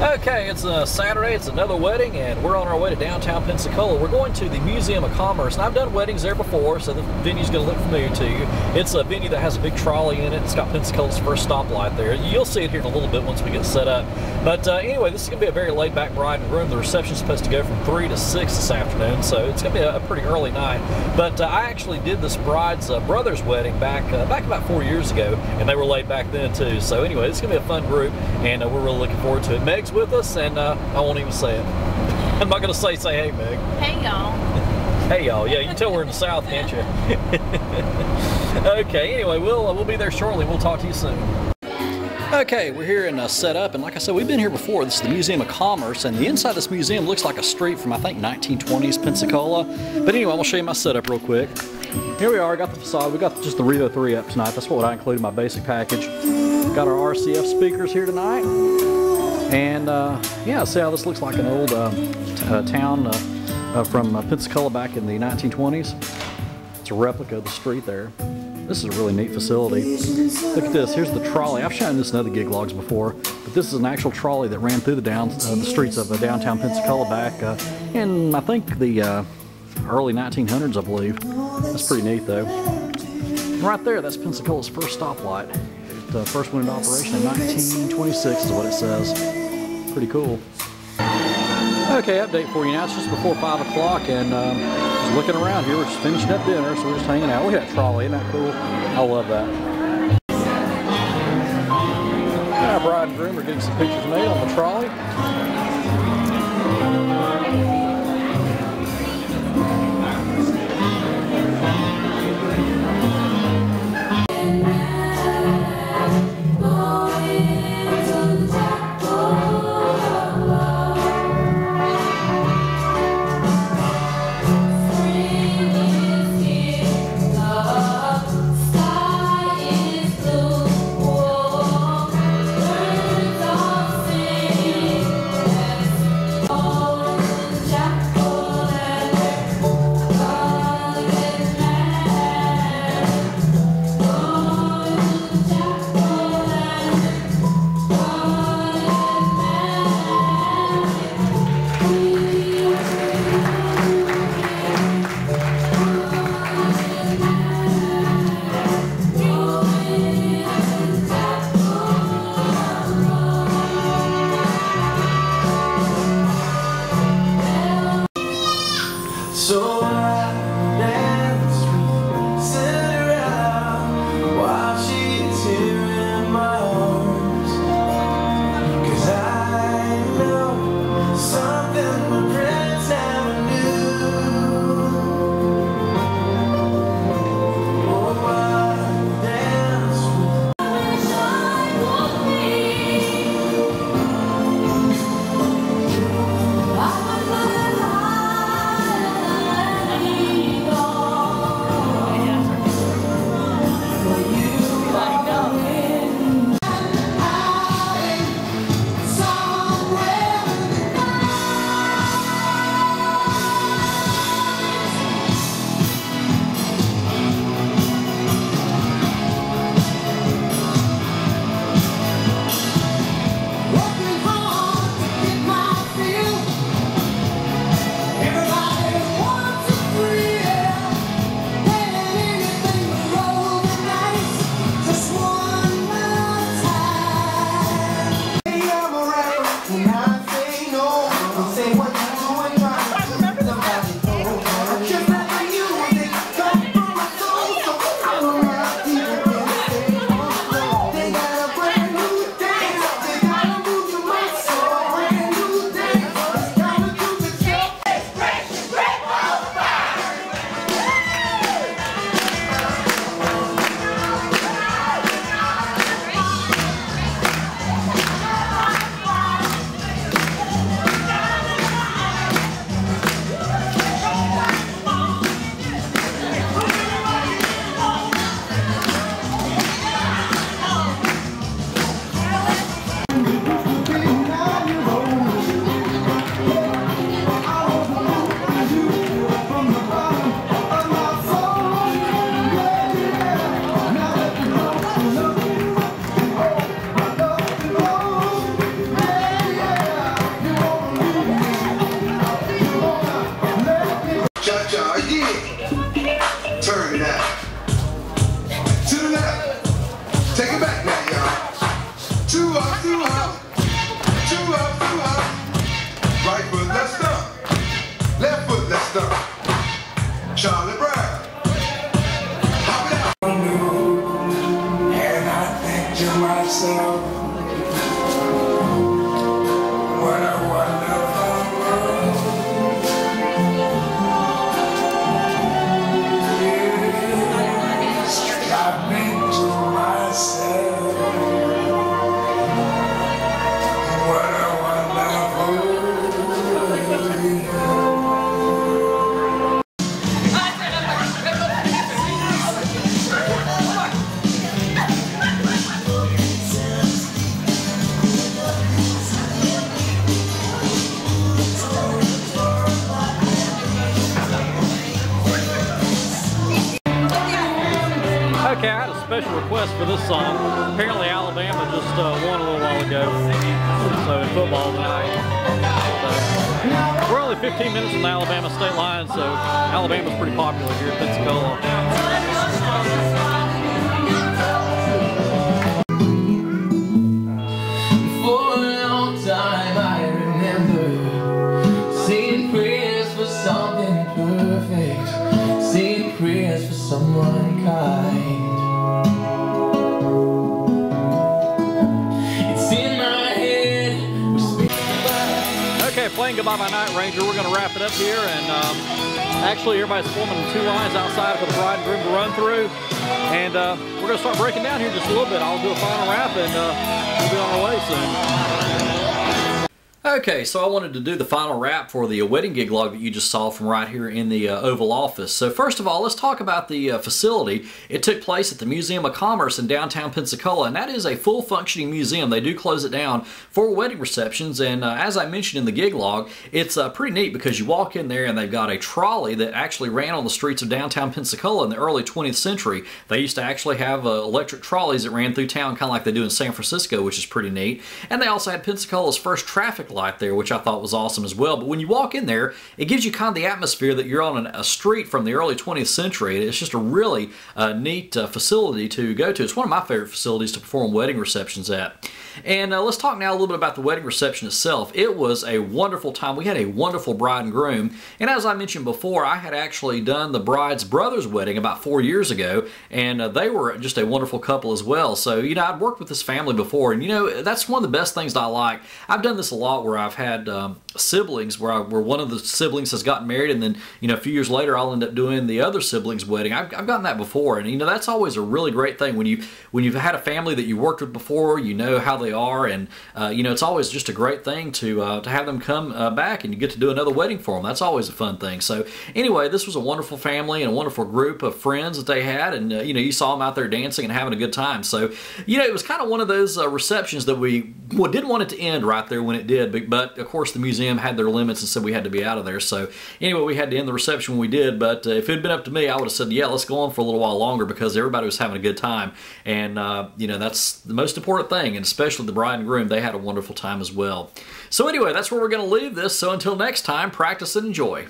Okay, it's a Saturday, it's another wedding, and we're on our way to downtown Pensacola. We're going to the Museum of Commerce, and I've done weddings there before, so the venue's going to look familiar to you. It's a venue that has a big trolley in it. It's got Pensacola's first stoplight there. You'll see it here in a little bit once we get set up. But uh, anyway, this is going to be a very laid-back bride and groom. The reception's supposed to go from 3 to 6 this afternoon, so it's going to be a, a pretty early night. But uh, I actually did this bride's uh, brother's wedding back uh, back about four years ago, and they were laid back then too. So anyway, it's going to be a fun group, and uh, we're really looking forward to it. Meg's with us, and uh, I won't even say it. I'm not going to say, say, hey, Meg. Hey y'all. Hey, y'all. Yeah, you can tell we're in the South, can't you? okay, anyway, we'll, uh, we'll be there shortly. We'll talk to you soon. Okay, we're here in uh, set up, and like I said, we've been here before. This is the Museum of Commerce, and the inside of this museum looks like a street from, I think, 1920s Pensacola. But anyway, I'm going to show you my setup real quick. Here we are, I got the facade. We got just the Revo 3 up tonight. That's what I included in my basic package. Got our RCF speakers here tonight. And uh, yeah, see how this looks like an old uh, uh, town uh, uh, from uh, Pensacola back in the 1920s. It's a replica of the street there. This is a really neat facility. Look at this. Here's the trolley. I've shown this in other gig logs before, but this is an actual trolley that ran through the down the streets of downtown Pensacola back in I think the early 1900s, I believe. That's pretty neat though. Right there, that's Pensacola's first stoplight. It uh, first went into operation in 1926, is what it says. Pretty cool. Okay, update for you now. It's just before 5 o'clock, and um, just looking around here. We're just finishing up dinner, so we're just hanging out. Look at that trolley. Isn't that cool? I love that. Bride and groom are getting some pictures made on the trolley. So see it. Request for this song. Apparently Alabama just uh, won a little while ago, so in football tonight. So, we're only 15 minutes from the Alabama state line, so Alabama's pretty popular here in Pensacola. someone Ranger, we're going to wrap it up here. And um, actually, everybody's forming two lines outside for the bride and groom to run through. And uh, we're going to start breaking down here just a little bit. I'll do a final wrap, and uh, we'll be on our way soon. Okay, so I wanted to do the final wrap for the uh, wedding gig log that you just saw from right here in the uh, Oval Office. So first of all, let's talk about the uh, facility. It took place at the Museum of Commerce in downtown Pensacola, and that is a full functioning museum. They do close it down for wedding receptions, and uh, as I mentioned in the gig log, it's uh, pretty neat because you walk in there and they've got a trolley that actually ran on the streets of downtown Pensacola in the early 20th century. They used to actually have uh, electric trolleys that ran through town kind of like they do in San Francisco, which is pretty neat. And they also had Pensacola's first traffic light there, which I thought was awesome as well. But when you walk in there, it gives you kind of the atmosphere that you're on a street from the early 20th century. It's just a really uh, neat uh, facility to go to. It's one of my favorite facilities to perform wedding receptions at. And uh, let's talk now a little bit about the wedding reception itself. It was a wonderful time. We had a wonderful bride and groom. And as I mentioned before, I had actually done the bride's brother's wedding about four years ago, and uh, they were just a wonderful couple as well. So, you know, I'd worked with this family before, and you know, that's one of the best things I like. I've done this a lot where I've had um, siblings where, I, where one of the siblings has gotten married, and then, you know, a few years later, I'll end up doing the other sibling's wedding. I've, I've gotten that before, and, you know, that's always a really great thing when, you, when you've had a family that you worked with before, you know how they are, and uh, you know it's always just a great thing to uh, to have them come uh, back and you get to do another wedding for them. That's always a fun thing. So anyway, this was a wonderful family and a wonderful group of friends that they had, and uh, you know you saw them out there dancing and having a good time. So you know it was kind of one of those uh, receptions that we well, didn't want it to end right there when it did, but, but, of course the museum had their limits and said we had to be out of there. So anyway, we had to end the reception when we did. But uh, if it had been up to me, I would have said yeah, let's go on for a little while longer because everybody was having a good time, and uh, you know that's the most important thing, and especially the bride and groom they had a wonderful time as well. So anyway, that's where we're going to leave this. So until next time, practice and enjoy.